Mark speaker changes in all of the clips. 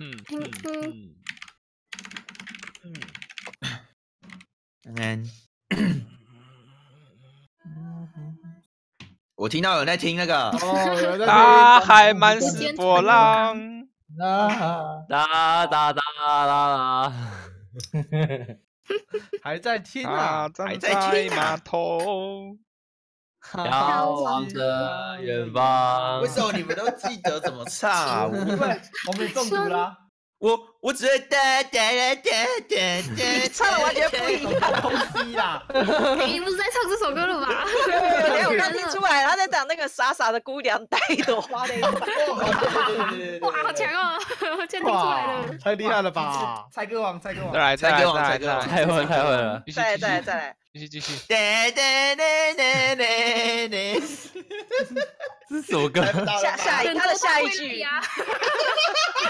Speaker 1: 嗯
Speaker 2: 嗯
Speaker 1: 嗯。嗯，
Speaker 3: 嗯，我听到有人在听那个，
Speaker 1: 大海满
Speaker 2: 时
Speaker 1: 是
Speaker 2: 间
Speaker 1: 波浪。
Speaker 4: 啊，
Speaker 5: 哒哒哒啦，
Speaker 4: 还在听
Speaker 1: 他
Speaker 4: 啊，
Speaker 1: 还
Speaker 3: 在听啊。
Speaker 1: 码头。
Speaker 5: 遥望着远方
Speaker 3: 为。什么你们都记得怎么唱啊？我
Speaker 4: 因为我们中毒啦，
Speaker 3: 我我只会哒哒哒哒哒哒，
Speaker 6: 唱的完全不一样。
Speaker 4: 东西啦，
Speaker 2: 你不是在唱这首歌了吧？
Speaker 6: 没有刚听出来，他在讲那个傻傻的姑娘带一朵花那一段。
Speaker 2: 哇，好强哦！竟然听出来了，，
Speaker 4: 太厉害了吧！猜歌王，猜歌王
Speaker 1: 再，来，再来，
Speaker 3: 猜歌王
Speaker 1: 再来，
Speaker 3: 猜歌王
Speaker 1: 再来
Speaker 5: 太会太会了，
Speaker 6: 再来再来再来，
Speaker 1: 继续继续。
Speaker 3: 哒哒哒哒哒哒，
Speaker 5: 这是什么歌？
Speaker 6: 下下一他的下一句，
Speaker 2: 呀，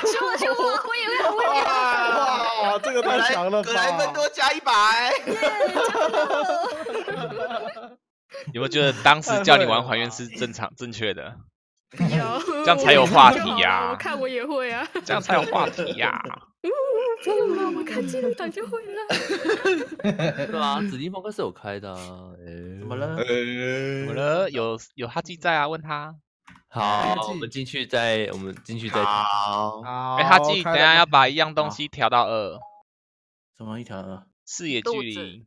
Speaker 2: 凶我凶我，我也会，我也会。
Speaker 4: 哇，这个太强了
Speaker 3: 格莱芬
Speaker 4: 吧！
Speaker 3: 多加一百，
Speaker 1: 有没有觉得当时叫你玩还原是正常正确的？
Speaker 2: 有，
Speaker 1: 这样才有话题呀
Speaker 2: 我看我也会啊。
Speaker 1: 这样才有话题呀。
Speaker 2: 真的吗？我看进了档就会了。
Speaker 5: 对啊，紫金峰哥是有开的啊。怎么了？
Speaker 1: 怎么了？有有哈基在啊？问他。
Speaker 5: 好，我们进去再，我们进去再。
Speaker 3: 好，
Speaker 4: 好，
Speaker 1: 哎，哈基，等一下要把一样东西调到二，
Speaker 5: 什么一条二？
Speaker 1: 视野距离。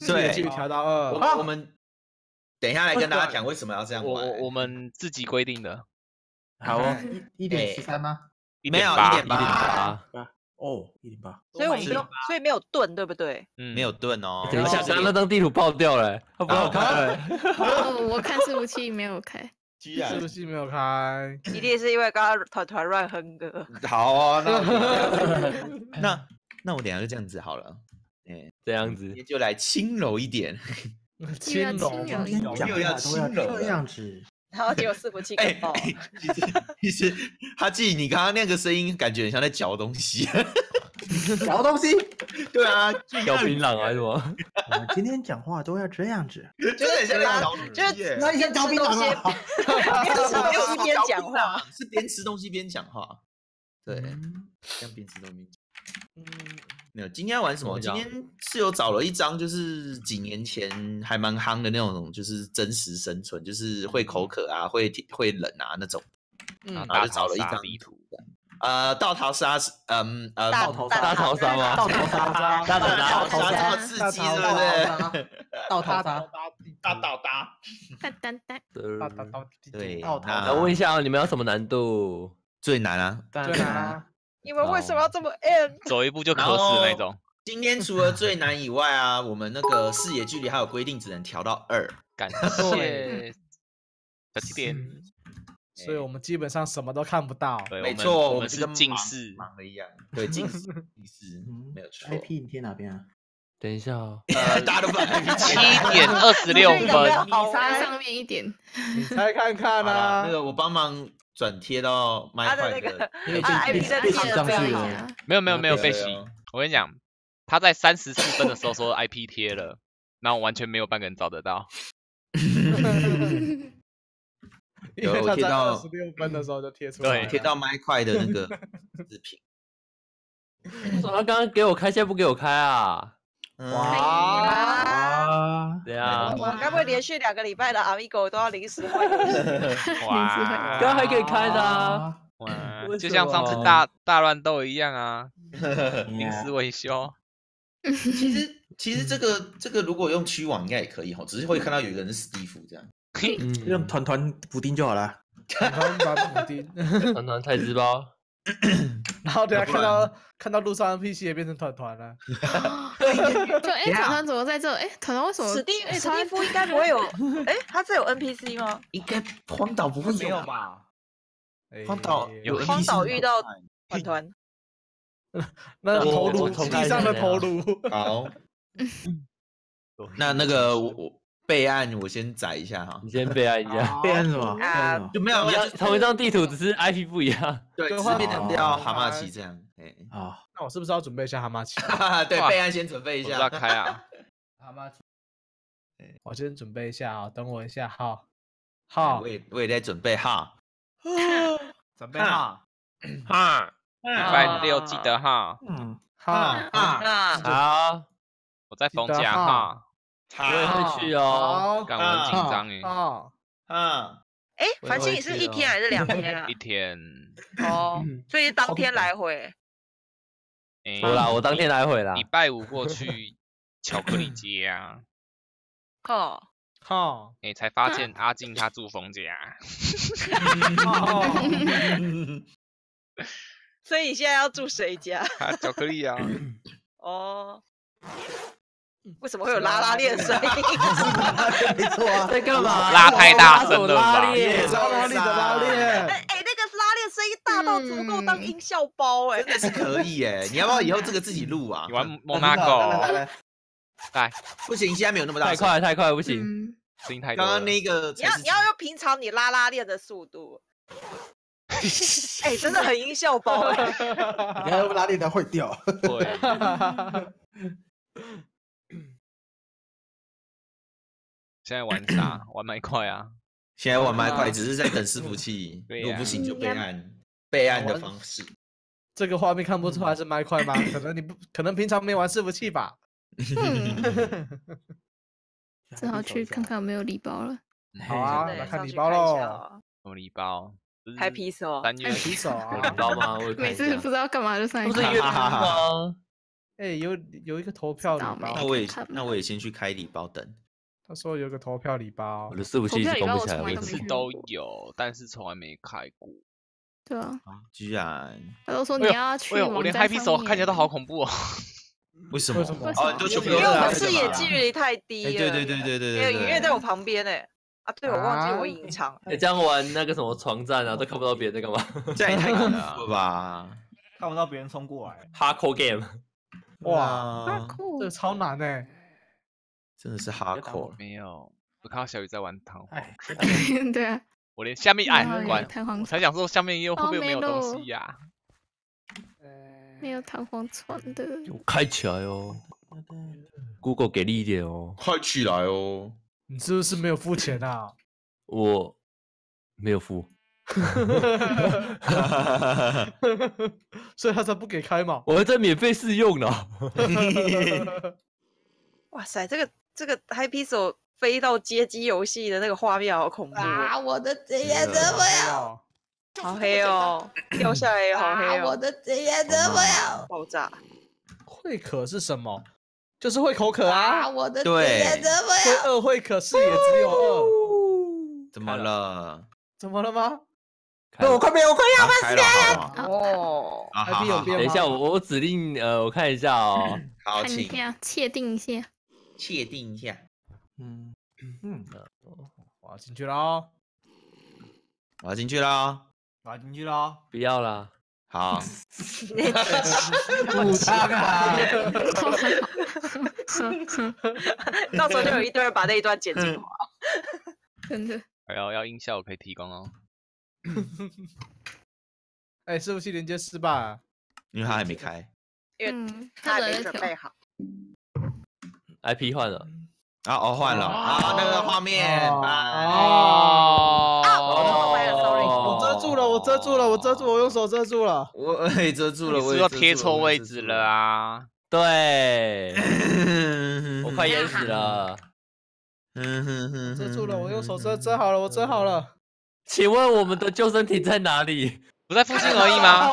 Speaker 4: 视野距
Speaker 3: 离，
Speaker 4: 调到二。
Speaker 3: 我们我们等一下来跟大家讲为什么要这样玩。
Speaker 1: 我我我们自己规定的，
Speaker 5: 好哦，
Speaker 4: 一一点十三吗？
Speaker 3: 没有一点八。
Speaker 5: 哦，一点八。
Speaker 6: 所以我们不用，所以没有盾，对不对？
Speaker 1: 嗯
Speaker 3: 没有盾哦。
Speaker 5: 等一下，刚刚那张地图爆掉了，他不让我开了。
Speaker 2: 哦，我看伺服器没有开。
Speaker 3: 居然
Speaker 4: 是不是没有开？
Speaker 6: 一定是因为刚刚团团乱哼歌。
Speaker 3: 好啊，那我那那我等下就这样子好了。哎，
Speaker 5: 这样子，
Speaker 3: 今天就来轻柔一点。
Speaker 2: 轻柔一点
Speaker 3: 又要轻柔了
Speaker 7: 这样子，
Speaker 6: 然后结果伺服器
Speaker 3: 哎
Speaker 6: 更爆。
Speaker 3: 哎，其实其实哈记，你刚刚那个声音感觉很像在嚼东西。
Speaker 7: 嚼东西。
Speaker 3: 对啊，
Speaker 5: 嚼槟榔啊是什么？
Speaker 7: 我们今天讲话都要这样子。
Speaker 3: 真的很像在嚼东
Speaker 6: 就是
Speaker 3: 西耶。
Speaker 7: 那你像嚼槟榔啊？
Speaker 6: 边 吃东西边讲话。
Speaker 3: 是边吃东西边讲话。对，
Speaker 7: 嗯
Speaker 3: 像边吃东西边讲。嗯，没有。今天要玩什么？今天是有找了一张，就是几年前还蛮夯的那种，就是真实生存，就是会口渴啊，会会冷啊那种。
Speaker 4: 嗯
Speaker 3: 然后就找了一张地图。呃，稻桃沙是，嗯呃，
Speaker 6: 大
Speaker 7: 头
Speaker 5: 大逃杀吗？
Speaker 7: 稻草沙，
Speaker 5: 大逃
Speaker 3: 沙这么
Speaker 7: 大
Speaker 3: 刺激，对不对？
Speaker 7: 稻草沙，
Speaker 3: 大倒搭。
Speaker 2: 哒哒哒，
Speaker 4: 大大到
Speaker 3: 对，
Speaker 4: 稻
Speaker 3: 那
Speaker 5: 我问一下哦，你们要什么难度？
Speaker 3: 最难啊！
Speaker 4: 对啊，
Speaker 6: 你们为什么要这么 M？
Speaker 1: 走一步就渴死那种。
Speaker 3: 今天除了最难以外啊，我们那个视野距离还有规定，只能调到二。
Speaker 1: 感谢 小气点。
Speaker 4: 所以我们基本上什么都看不到。
Speaker 3: 没错，
Speaker 1: 我们是近视。
Speaker 3: 盲的一样，对，近视，近视
Speaker 7: 嗯
Speaker 3: 没有错。
Speaker 7: IP 你贴哪边啊？
Speaker 5: 等一下哦，
Speaker 3: 大家都不敢
Speaker 1: 七点二十六分，
Speaker 6: 好
Speaker 2: 插上面一点。
Speaker 4: 你猜看看啊
Speaker 3: 那。个我帮忙转贴到麦块的
Speaker 6: 个，
Speaker 7: 因为被
Speaker 6: IP
Speaker 7: 被
Speaker 6: 上
Speaker 7: 洗上去了。
Speaker 2: 啊
Speaker 1: 没有没有没有被洗。我跟你讲，他在三十四分的时候说 IP 贴了，然后完全没有半个人找得到。
Speaker 4: 因为他在
Speaker 3: 有贴到
Speaker 4: 二十六分的时候就贴出来
Speaker 1: 对
Speaker 4: 了，
Speaker 3: 贴到麦块的那个 视频。
Speaker 5: 为什么他刚刚给我开，现在不给我开啊？
Speaker 3: 嗯
Speaker 4: 哇，
Speaker 7: 啊，
Speaker 5: 对啊，
Speaker 6: 我该不会连续两个礼拜的 Amigo 都要临时换？
Speaker 1: 哇，
Speaker 5: 刚刚还可以开的啊。
Speaker 1: 哇就像上次大大乱斗一样啊，临时维修。
Speaker 3: 其实 其实这个这个如果用区网应该也可以哈，只是会看到有一个人是史蒂夫这样。
Speaker 5: 嗯，
Speaker 7: 用团团补丁就好了。
Speaker 4: 团团补丁，
Speaker 5: 团团太子包，
Speaker 4: 然后等下看到看到路上 NPC 也变成团团了。
Speaker 2: 就 哎，团团怎么在这？哎，团团为什么？
Speaker 6: 史蒂
Speaker 2: 哎，
Speaker 6: 史蒂夫应该不会有，哎，他这有 NPC 吗？
Speaker 3: 应该荒岛不会
Speaker 4: 没有
Speaker 3: 吧？荒岛
Speaker 4: 哎
Speaker 3: 有
Speaker 6: 荒岛遇到团团，
Speaker 4: 那头颅地上的头颅，
Speaker 3: 好，那那个我我备案我先载一下哈。
Speaker 5: 你，先备案一下。
Speaker 7: 备案什么？
Speaker 6: 啊
Speaker 7: 备案
Speaker 3: 就没有
Speaker 5: 同一张地图，只是 IP 不一样。
Speaker 3: 对，
Speaker 4: 对换
Speaker 3: 只是变掉
Speaker 4: 好
Speaker 3: 蛤蟆
Speaker 4: 好
Speaker 3: 旗这样。哎，
Speaker 7: 啊，
Speaker 4: 那我是不是要准备一下蛤蟆旗？
Speaker 3: 对，
Speaker 1: 哇。
Speaker 3: 备案先准备一下。
Speaker 1: 开啊，
Speaker 4: 蛤蟆旗，我先准备一下啊，等我一下，哈，好
Speaker 3: 我，也我也在准备哈。
Speaker 4: 准备哈，
Speaker 1: 哈，礼拜六记得哈，
Speaker 7: 嗯，
Speaker 4: 好，
Speaker 3: 啊
Speaker 6: 啊，
Speaker 5: 好，
Speaker 1: 我在逢
Speaker 4: 记得
Speaker 1: 甲
Speaker 4: 哈
Speaker 1: 哈，
Speaker 5: 我也会去哦。
Speaker 4: 好，
Speaker 1: 干我很紧张哎，
Speaker 4: 好，
Speaker 3: 啊，
Speaker 6: 哎，
Speaker 5: 我也
Speaker 6: 繁星你是一天还是两天啊
Speaker 1: 一？天，
Speaker 6: 哦，所以是当天来回。
Speaker 1: 哎
Speaker 5: 好啦，我当天来回啦
Speaker 1: 礼。拜五过去巧克力街啊，
Speaker 6: 哦，
Speaker 4: 好，
Speaker 1: 哎，才发现 阿静她住冯家，
Speaker 6: 所以你现在要住谁家？
Speaker 1: 巧克力啊，
Speaker 6: 哦，为什么会有拉拉链声音？
Speaker 7: 没错啊，
Speaker 5: 在干嘛？
Speaker 1: 拉太大声了吧
Speaker 5: 拉链
Speaker 7: 超
Speaker 4: 拉链的拉链，
Speaker 6: 哎哎，那个拉链声音大到足够当音效包哎
Speaker 3: 真。的是可以哎！你要不要以后这个自己录啊
Speaker 1: 你？玩
Speaker 7: 来
Speaker 1: Monaco，
Speaker 7: 来来，
Speaker 1: 来，
Speaker 3: 不行，现在没有那么大。
Speaker 5: 太快了太快了不行。
Speaker 2: 嗯，
Speaker 1: 声音太多
Speaker 3: 刚刚。那个
Speaker 6: 你要你要用平常你拉拉链的速度。哎，真的很音效包哎。
Speaker 7: 你看拉链它会掉。
Speaker 1: 对，现在玩啥？玩麦块啊？
Speaker 3: 现在玩麦块只是在等伺服器，如果不行就备案，备案的方式。
Speaker 4: 这个画面看不出来是麦块吗？可能你不可能平常没玩伺服器吧？
Speaker 2: 只好去看看有没有礼包了。
Speaker 4: 好啊，
Speaker 6: 对
Speaker 4: 来看
Speaker 6: 上
Speaker 4: 礼包喽。
Speaker 1: 什么礼包？
Speaker 6: 拍皮手。
Speaker 1: 三月
Speaker 4: 洗手
Speaker 5: 有
Speaker 4: 啊
Speaker 5: 礼！包吗？我
Speaker 2: 每次不知道干嘛就上去看
Speaker 5: 不是月饼吗？
Speaker 4: 哎，有有一个投票礼包
Speaker 3: 那，我也那我也先去开礼包等。
Speaker 4: 他说有个投票礼包
Speaker 5: 我，的伺服器一直攻不起来，我一直
Speaker 2: 投票礼包我
Speaker 1: 每次都有，但是从来没开过。
Speaker 2: 对啊，
Speaker 3: 居然
Speaker 2: 他都说你要去
Speaker 1: 我连 Happy 手看起来都好恐怖哦。
Speaker 3: 为什么？
Speaker 4: 为什么
Speaker 2: 为什么
Speaker 3: 哦，你都全部
Speaker 6: 因为我视野距离太低
Speaker 3: 哎，
Speaker 6: 了。
Speaker 3: 对对对对对对
Speaker 6: 因为音乐在。我旁边哎。啊，对，我忘记我
Speaker 4: 啊
Speaker 6: 隐藏。
Speaker 5: 哎，这样玩那个什么床战啊，都看不到别人在干嘛。
Speaker 3: 这样也太恐怖了吧！
Speaker 8: 看不到别人冲过来。
Speaker 5: Hardcore game，
Speaker 4: 哇，这个超难哎！
Speaker 3: 真的是 hardcore。
Speaker 1: 没有，我看到小雨在玩弹簧，
Speaker 4: 哎，
Speaker 2: 对啊，
Speaker 1: 我连下面哎
Speaker 2: 弹簧，
Speaker 1: 我才想说下面又会不会
Speaker 2: 哦
Speaker 1: 没有东西呀？
Speaker 2: 没有弹簧床的，
Speaker 5: 开起来哦。Google 给力一点哦，
Speaker 3: 快起来哦！
Speaker 4: 你是不是没有付钱啊？
Speaker 5: 我没有付，
Speaker 4: 所以他才不给开嘛。
Speaker 5: 我还在免费试用呢。
Speaker 6: 哇塞，这个这个 Happy 手飞到街机游戏的那个画面好恐怖啊，
Speaker 2: 我的职
Speaker 3: 业怎么
Speaker 4: 样？
Speaker 6: 好黑哦，掉下来也好黑哦，我
Speaker 2: 的职业
Speaker 3: 怎么样？
Speaker 6: 爆炸。
Speaker 4: 会渴是什么？就是会口渴啊。
Speaker 2: 我的
Speaker 3: 天，怎么样，
Speaker 4: 会饿会渴视野只有饿，
Speaker 3: 怎么了？
Speaker 4: 怎么了吗？
Speaker 5: 那
Speaker 7: 我快变，我快
Speaker 3: 要开了，好好
Speaker 6: 哦，
Speaker 3: 好好
Speaker 4: IP 有
Speaker 3: 好
Speaker 4: 变
Speaker 5: 等一下，我我指令呃，我看一下哦。
Speaker 3: 好，请，
Speaker 2: 确定一下。
Speaker 3: 确定一下。
Speaker 7: 嗯嗯，
Speaker 4: 我要进去了哦。
Speaker 3: 我要进去了。
Speaker 8: 打进去了，
Speaker 5: 不要啦，
Speaker 3: 好，
Speaker 7: 补汤 啊！
Speaker 6: 到时候就有一堆人把那一段剪精华。
Speaker 2: 真的，
Speaker 1: 还要要音效我可以提供哦。
Speaker 4: 哎，伺服器连接失败啊。
Speaker 3: 因为他还没开。
Speaker 6: 因为
Speaker 2: 嗯，
Speaker 6: 他还没准备好。
Speaker 5: IP 换了。
Speaker 3: 啊哦，换了啊，那个画面，
Speaker 4: 哦
Speaker 3: 拜
Speaker 1: 哦
Speaker 6: 哦
Speaker 4: 遮住了，我遮住了，我遮住，我用手遮住了。
Speaker 3: 我也遮住了，
Speaker 1: 你是不是要
Speaker 3: 我也遮住
Speaker 1: 贴错位置了啊？
Speaker 5: 对，我快淹死了。
Speaker 3: 嗯哼哼
Speaker 4: 遮住了，我用手遮遮好了，我遮好了。
Speaker 5: 请问我们的救生艇在哪里？
Speaker 1: 不在附近而已吗？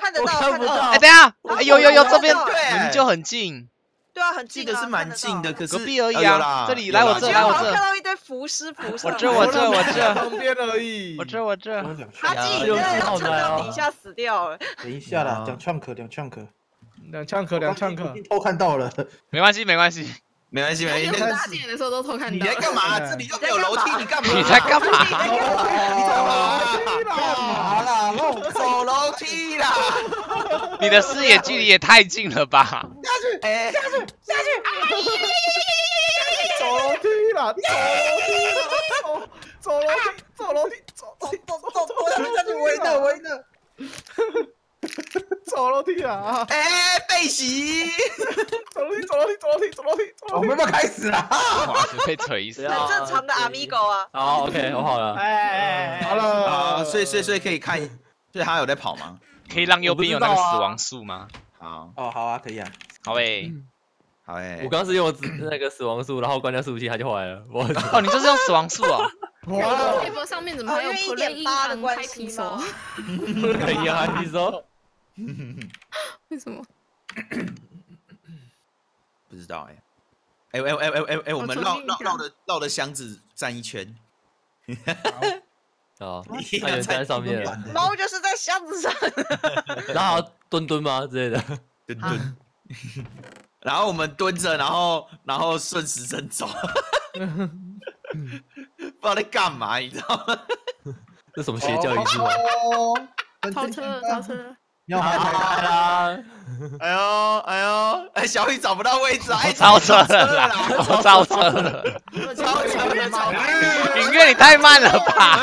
Speaker 6: 看得到，
Speaker 5: 看不到
Speaker 6: 看得到
Speaker 1: 哎，。等一下，哎有有有，
Speaker 6: 我
Speaker 1: 这边
Speaker 6: 看到
Speaker 3: 对
Speaker 1: 明明就很近，
Speaker 6: 对啊，很近啊，
Speaker 3: 记得是蛮近的，可是
Speaker 1: 隔壁而已啊
Speaker 3: 啦
Speaker 1: 这里来我这来我这。
Speaker 6: 看到一堆浮尸浮上来。
Speaker 1: 我这我这我这。
Speaker 4: 旁边而已。
Speaker 1: 我这我这，
Speaker 6: 阿
Speaker 5: 呀
Speaker 6: 纪，你
Speaker 5: 又
Speaker 6: 在唱
Speaker 5: 是好来哦
Speaker 6: 到底下死掉了。
Speaker 7: 等一下啦，
Speaker 3: 啊
Speaker 7: 两枪壳，两枪壳，
Speaker 4: 两枪壳，两枪壳。
Speaker 7: 偷看到了，
Speaker 1: 没关系没关系，
Speaker 3: 没关系，没关系。
Speaker 2: 有
Speaker 3: 那个
Speaker 2: 大点的时候都偷看
Speaker 3: 你
Speaker 2: 到。
Speaker 3: 在干嘛？这里又没有楼梯，你干嘛？
Speaker 1: 你在干嘛？
Speaker 7: 干嘛？啦？弄
Speaker 3: 走楼梯啦！
Speaker 1: 你的视野距离也太近了吧？
Speaker 3: 下去哎，
Speaker 4: 走楼梯了，走楼梯，走走楼梯，走走
Speaker 7: 走走走，下去围的围的，
Speaker 4: 走楼梯啊！
Speaker 3: 哎，被袭！
Speaker 4: 走楼梯，走楼梯，走楼梯，走楼梯，走楼梯。
Speaker 7: 我们要不要开始啦？
Speaker 1: 哇，被锤死
Speaker 6: 正常的阿米狗啊。
Speaker 5: 好，OK，我好了。
Speaker 8: 哎，
Speaker 4: 好了，
Speaker 3: 啊，所以所以所以可以看，所以他有在跑吗？
Speaker 1: 可以让右边有那个死亡树吗？
Speaker 3: 好，
Speaker 7: 哦，好啊，可以啊。
Speaker 1: 好诶、
Speaker 3: 好诶、
Speaker 5: 我刚是用死那个死亡术，然后关掉伺服器，它就坏了。我
Speaker 1: 哦，你就是用死亡树哦。
Speaker 4: 哇，
Speaker 2: 微博上面怎么还有
Speaker 6: 一点
Speaker 2: 音
Speaker 6: 八的关系
Speaker 2: 开提手
Speaker 6: 吗？
Speaker 5: 可以啊，你说
Speaker 2: 为什么？
Speaker 3: 不知道哎、哎哎哎哎哎哎，我们绕绕绕的绕的箱子转一圈，
Speaker 5: 啊，
Speaker 3: 一样
Speaker 5: 它有人站在上面了，
Speaker 6: 猫就是在箱子上。
Speaker 5: 然后蹲蹲吗之类的？
Speaker 3: 蹲蹲。然后我们蹲着，然后然后顺时针走，不知道在干嘛，你知道吗？
Speaker 5: 这什么邪教仪式吗？
Speaker 7: 哦，
Speaker 2: 超车，超车！
Speaker 7: 要
Speaker 5: 来
Speaker 7: 好
Speaker 5: 啦！
Speaker 3: 哎呦哎呦，哎，小雨找不到位置啊，哎，
Speaker 1: 超车了啦，我超车了。
Speaker 3: 超车了，超车了，
Speaker 1: 影月你太慢了吧？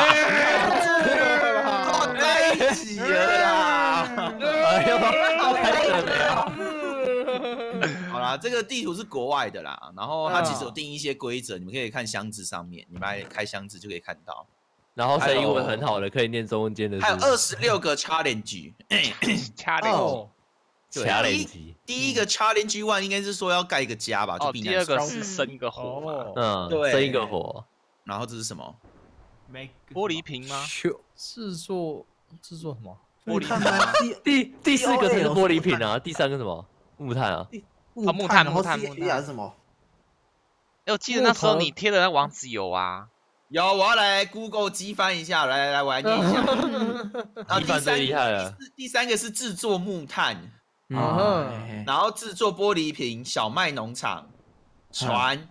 Speaker 3: 撞在一起了啦！
Speaker 5: 哎呦，太准了！
Speaker 3: 好啦，这个地图是国外的啦，然后它其实有
Speaker 4: 嗯
Speaker 3: 定一些规则，你们可以看箱子上面，你们来开箱子就可以看到，
Speaker 5: 然后声英文很好的，可以念中文间的
Speaker 3: 还有二十六个
Speaker 5: challenge，challenge，challenge。
Speaker 3: 第一个 challenge one 应该是说要盖一个家吧，就
Speaker 1: 哦，第二个是生一个火
Speaker 5: 嗯，
Speaker 3: 对
Speaker 5: 生一个火。
Speaker 3: 然后这是什么？
Speaker 8: 没
Speaker 1: 玻璃瓶吗？
Speaker 4: 制作制作什么？
Speaker 1: 玻璃
Speaker 7: 瓶吗？
Speaker 5: 第第四个才是玻璃瓶啊，第三个什么木炭啊？
Speaker 1: 啊木炭木炭木炭
Speaker 7: 啊是什么？
Speaker 1: 哎，我记得那时候你贴的那网址有啊。
Speaker 3: 有，我要来 Google 激翻一下，来来来，我来念一下。然后第三
Speaker 5: 最厉害了
Speaker 3: 第四第三个是制作木炭，然后制作玻璃瓶、小麦农场、船、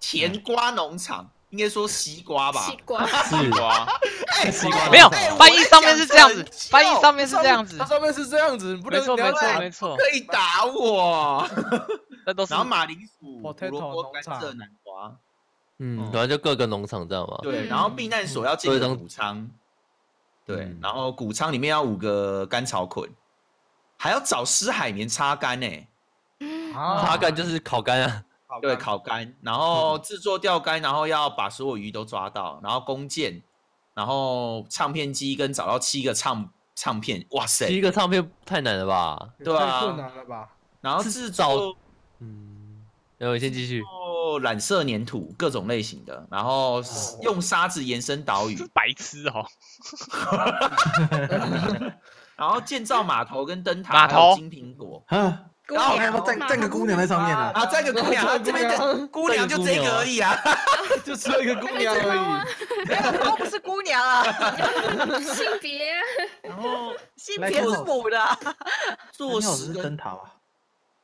Speaker 3: 甜瓜农场，应该说西瓜吧。
Speaker 2: 西？瓜，
Speaker 5: 西
Speaker 1: 瓜，
Speaker 3: 哎
Speaker 5: 西瓜。
Speaker 1: 没有翻译上面是这样子，翻译上面是这样子。
Speaker 4: 它，上面是这样子，不能
Speaker 1: 没错没错
Speaker 4: 不要
Speaker 1: 没错，
Speaker 3: 可以打我。
Speaker 1: 那都是
Speaker 3: 然后马铃薯、萝卜、甘蔗、南瓜，
Speaker 5: 嗯，
Speaker 3: 嗯
Speaker 5: 然后就各个农场这样嘛。
Speaker 3: 对，
Speaker 2: 嗯。
Speaker 3: 然后避难所要建
Speaker 5: 一张
Speaker 3: 谷仓，对
Speaker 5: 嗯，
Speaker 3: 然后谷仓里面要五个干草捆，还要找湿海绵擦干呢，
Speaker 4: 啊。
Speaker 5: 擦干就是烤干啊。
Speaker 3: 对，烤干，然后制作钓竿，然后要把所有鱼都抓到，然后弓箭，然后唱片机跟找到七个唱唱片，哇塞。
Speaker 5: 七，个唱片太难了吧？
Speaker 3: 对啊。
Speaker 4: 太困难了吧？
Speaker 3: 然后
Speaker 5: 是
Speaker 3: 制
Speaker 5: 找
Speaker 3: 作
Speaker 5: 嗯，然后先继续。
Speaker 3: 哦染色粘土各种类型的，然后用沙子延伸岛屿，
Speaker 1: 白痴哦。
Speaker 3: 然后建造码头跟灯塔，
Speaker 1: 码
Speaker 3: 还有
Speaker 1: 头
Speaker 3: 金苹果。
Speaker 7: 啊，然后还要站站个姑娘在上面呢。
Speaker 3: 啊，站个姑娘，啊这边的姑娘就这个而已啊。
Speaker 4: 就只有一个姑娘而已。
Speaker 6: 没有，都不是姑娘啊，
Speaker 2: 性别啊，
Speaker 3: 然后
Speaker 6: 性别是母的啊。
Speaker 3: 做十个
Speaker 7: 灯塔吧？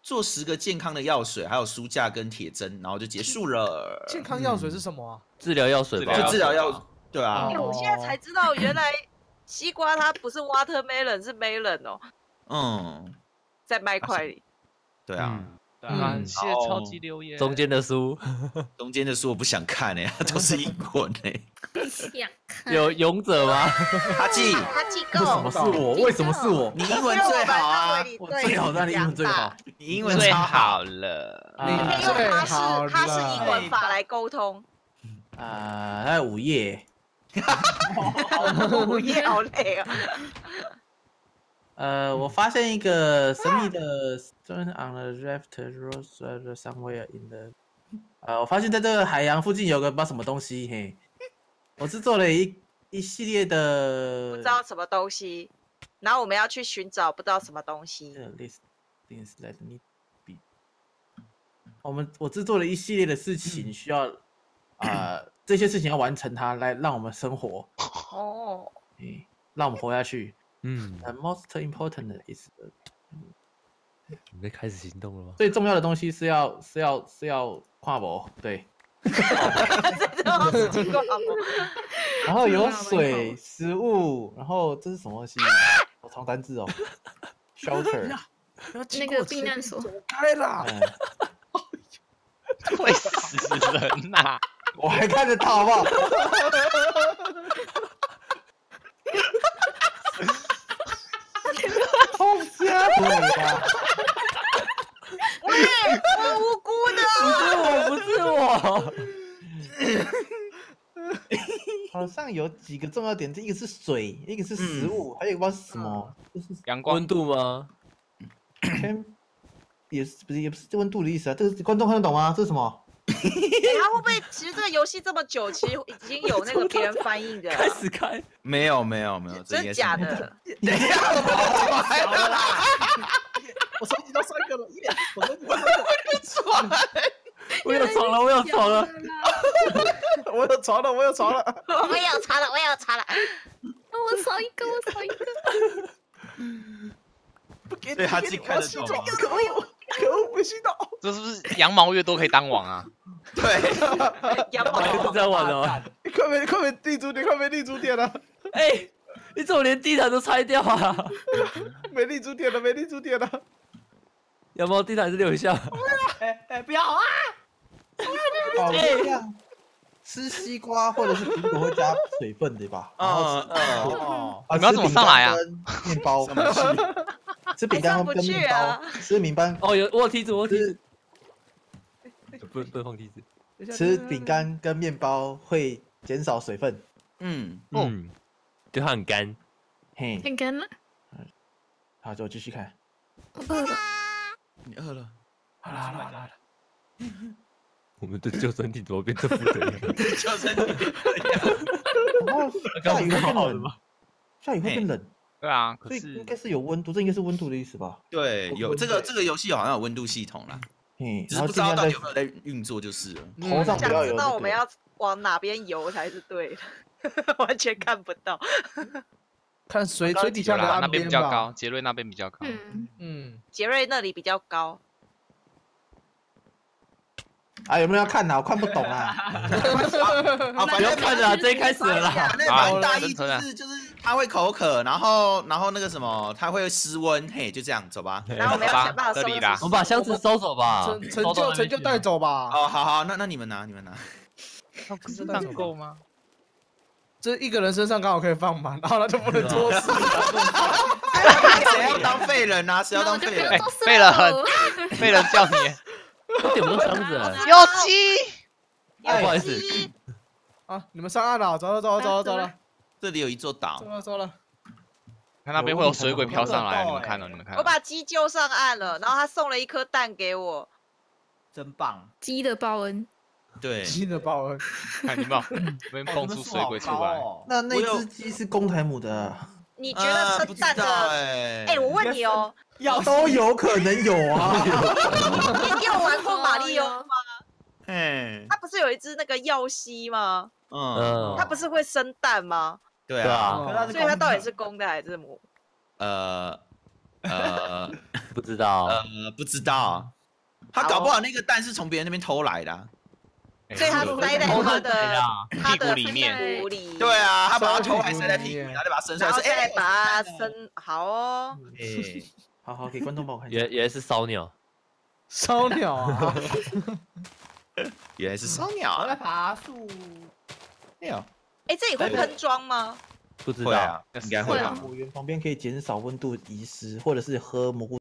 Speaker 3: 做十个健康的药水，还有书架跟铁针，然后就结束了。
Speaker 4: 健康药水是什么啊？
Speaker 5: 治疗药水吧，
Speaker 3: 就治疗药，对啊
Speaker 6: 我现在才知道，原来西瓜它不是 watermelon，是 melon 哦，
Speaker 3: 嗯，
Speaker 6: 在麦块里。
Speaker 3: 对啊，
Speaker 5: 嗯
Speaker 8: 对啊
Speaker 1: 感谢
Speaker 3: 哦
Speaker 1: 超级留言。
Speaker 5: 中间的书
Speaker 3: 中间的书我不想看哎，都是英文哎。
Speaker 2: 想看
Speaker 5: 有勇者吗？
Speaker 3: 阿纪，
Speaker 6: 它机
Speaker 7: 为什么是我？为什么是我？
Speaker 3: 你英文最好啊，
Speaker 7: 我最好，那你英文最好。
Speaker 3: 你英文
Speaker 1: 最
Speaker 3: 超
Speaker 1: 好了，
Speaker 4: 你
Speaker 6: 因为
Speaker 4: 最
Speaker 6: 它
Speaker 4: 好
Speaker 6: 是他是
Speaker 4: 了
Speaker 6: 英文法来沟通。
Speaker 7: 啊，还有午夜。
Speaker 6: 午夜好累啊！
Speaker 7: 呃，我发现一个神秘的 stone on the left rose uh, somewhere in the，呃，我发现在这个海洋附近有个不知道什么东西，嘿，我是做了一一系列的，
Speaker 6: 不知道什么东西，然后我们要去寻找不知道什么东西。
Speaker 7: 这 list things that need be，我们我制作了一系列的事情，需要啊、这些事情要完成它，来让我们生活，
Speaker 6: 哦，
Speaker 7: 嗯，让我们活下去。
Speaker 5: 嗯
Speaker 7: ，The most important is
Speaker 5: 你们开始行动了吗？
Speaker 7: 最重要的东西是要是要是要跨博，对？然后有水、食物，然后这是什么东西？好长单字哦，shelter，
Speaker 2: 那个避难所，
Speaker 4: 开啦！
Speaker 7: 嗯，
Speaker 1: 会死人呐！
Speaker 7: 我还看得到好不？好家伙呀！
Speaker 6: 喂，我无辜的。
Speaker 5: 不是我，不是我。
Speaker 7: 好像有几个重要点，一个是水，一个是食
Speaker 3: 嗯
Speaker 7: 物，还有一个不知道是什么，就是
Speaker 1: 阳光
Speaker 5: 温度吗？
Speaker 7: 天，也是不是也不是温度的意思啊？这个观众看得懂吗？这是什么？
Speaker 6: 哎他会不会其实这个游戏这么久，其实已经有那个别人翻译的了？
Speaker 5: 开始开，
Speaker 3: 没有没有没有，
Speaker 6: 真
Speaker 3: 该是
Speaker 6: 假的？
Speaker 3: 等一下，
Speaker 4: 我收集到三个了，一脸，我收集到三个，
Speaker 5: 我有床了，我有床了。
Speaker 4: 我有床了，我有床了。
Speaker 6: 我也有查了，我也有查了。
Speaker 2: 我少一个，我少一个。
Speaker 4: 不给你，我要洗澡可恶，可恶，没洗到。
Speaker 1: 这是不是羊毛越多可以当王啊？
Speaker 3: 对，
Speaker 6: 羊毛
Speaker 5: 还是这样玩的吗？
Speaker 4: 快没快没立足点，快没立足点了，
Speaker 5: 哎，你怎么连地毯都拆掉啊？
Speaker 4: 没立足点了，没立足点了。
Speaker 5: 有没有地毯是留一下？
Speaker 8: 哎哎，不要啊！
Speaker 7: 好像吃西瓜或者是苹果会加水分的吧？
Speaker 3: 嗯嗯，
Speaker 4: 哦，
Speaker 7: 啊
Speaker 1: 你们要怎么上来啊？
Speaker 7: 吃饼干跟面包，吃饼干跟面包吃饼干
Speaker 5: 哦，有我有梯子，我有梯子。不不能放梯子。
Speaker 7: 吃饼干跟面包会减少水分。
Speaker 3: 嗯，
Speaker 5: 嗯，就它很干。
Speaker 7: 嘿，
Speaker 2: 很干了，
Speaker 7: 好，就继续看。
Speaker 2: 我饿了。
Speaker 3: 你饿了？
Speaker 4: 好了好了好了，
Speaker 5: 我们的救生艇怎么变这副德样？
Speaker 3: 就是你
Speaker 7: 然后下雨会变冷
Speaker 5: 吗？
Speaker 7: 下雨会变冷，
Speaker 1: 对啊，可
Speaker 7: 所以
Speaker 1: 是
Speaker 7: 应该是有温度，这应该是温度的意思吧？
Speaker 3: 对，有这个这个游戏好像有温度系统啦，
Speaker 7: 嘿，
Speaker 3: 只是不知道到底有没有在运作就是了。
Speaker 6: 想知道我们要往哪边游才是对的，完全看不到。
Speaker 4: 看水水底下的岸
Speaker 1: 那边比较高，。杰瑞那边比较高。
Speaker 2: 嗯，
Speaker 4: 嗯，
Speaker 6: 杰瑞那里比较高，
Speaker 7: 啊，有没有要看呐？我看不懂啊。
Speaker 3: 啊，反
Speaker 5: 不要
Speaker 3: 正
Speaker 5: 看了啊，这一开始了啦。
Speaker 3: 那蛮大意就是就是他会口渴，然后然后那个什么他会失温，嘿，就这样走吧。
Speaker 6: 然后我们要想办法收
Speaker 1: 这里啦
Speaker 5: 我们把箱子收走吧。
Speaker 4: 成成就成就带。走吧。
Speaker 3: 哦，好好，那那你们拿你们拿，
Speaker 1: 不是当够吗？
Speaker 4: 这一个人身上刚好可以放满，然后他就不能做事。
Speaker 3: 谁要当废人啊？谁要当废人？
Speaker 1: 废了
Speaker 2: 了。
Speaker 1: 被人叫你，
Speaker 5: 我点不到箱子了。
Speaker 1: 有鸡。
Speaker 5: 哎不好意思
Speaker 6: 鸡
Speaker 4: 啊，你们上岸了，走了走了走了走了
Speaker 3: 这里有一座岛
Speaker 4: 走，了走了。
Speaker 1: 看那边会有水鬼飘上来，你们看哦，你们看哦。
Speaker 6: 我把鸡救上岸了，然后他送了一颗蛋给我。
Speaker 8: 真棒！
Speaker 2: 鸡的报恩，
Speaker 3: 对，
Speaker 4: 鸡的报恩，
Speaker 1: 看你们 那边蹦出水鬼出来，
Speaker 8: 哦
Speaker 7: 那那只鸡是公台母的，
Speaker 6: 你觉得生蛋的？
Speaker 3: 哎，
Speaker 6: 哎，我问你哦，
Speaker 8: 要
Speaker 7: 都有可能有啊。
Speaker 6: 你有玩过马里奥吗？
Speaker 3: 嘿，
Speaker 6: 它不是有一只那个耀西吗？
Speaker 3: 嗯，
Speaker 5: 嗯
Speaker 6: 它不是会生蛋吗？
Speaker 3: 对
Speaker 5: 对啊
Speaker 3: 啊，
Speaker 4: 哦
Speaker 8: 可是它是
Speaker 6: 所以它到底是公的还是母？
Speaker 3: 呃呃
Speaker 5: 不知道。
Speaker 3: 呃，不知道，他搞不好那个蛋是从别人那边偷来的啊。
Speaker 6: 所以它
Speaker 1: 有
Speaker 6: 塞在
Speaker 5: 偷
Speaker 6: 它的
Speaker 1: 屁股里面
Speaker 6: 屁股里。
Speaker 3: 对啊，他把它偷来塞在
Speaker 4: 屁股
Speaker 3: 然后再把它生出来，
Speaker 6: 然后
Speaker 3: 说哎
Speaker 6: 再，把它生好哦。
Speaker 3: 哎，
Speaker 7: 好好，给观众帮我看一下。
Speaker 5: 原原来是烧鸟，
Speaker 4: 烧鸟啊！
Speaker 3: 原来是烧鸟
Speaker 8: 我在
Speaker 3: 啊！
Speaker 8: 爬树。
Speaker 3: 哎呦，
Speaker 6: 哎，这里会喷装吗？
Speaker 5: 不知道
Speaker 3: 啊。，应该会
Speaker 2: 会啊
Speaker 3: 吧。
Speaker 7: 果园旁边可以减少温度遗失，或者是喝蘑菇